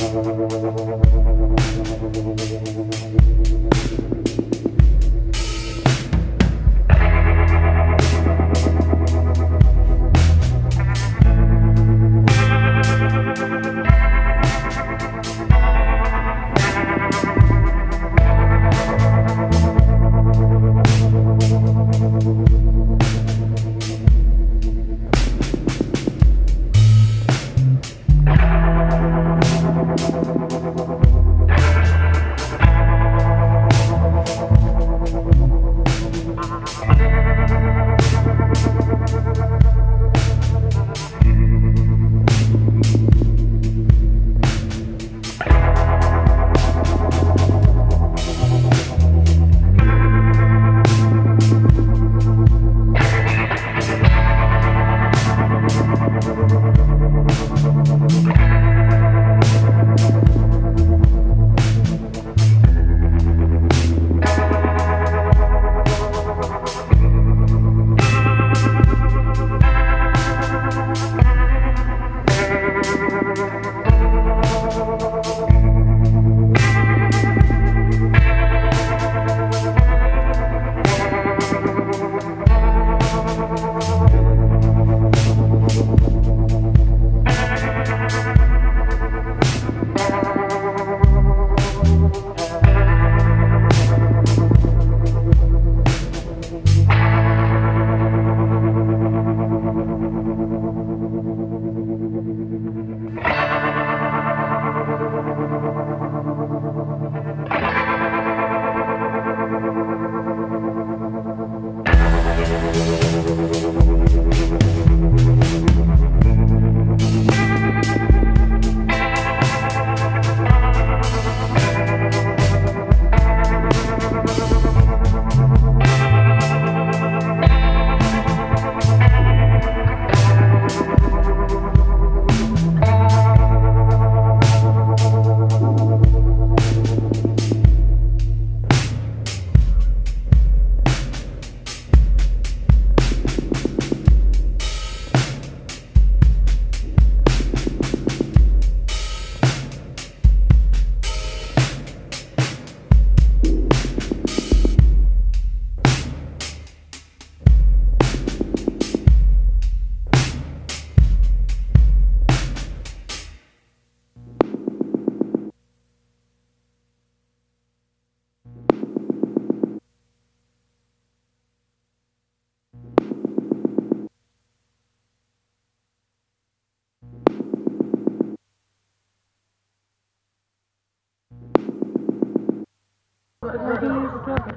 Thank you.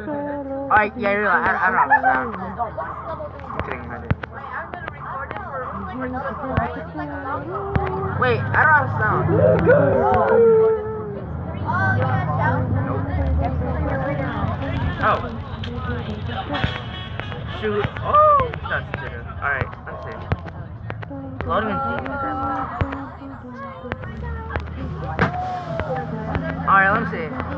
Alright, yeah, you're right. I, I don't sound. I'm kidding, I. Wait, I don't have sound. Oh. Shoot. Oh. Alright, let's see. Loading. Alright, let me see.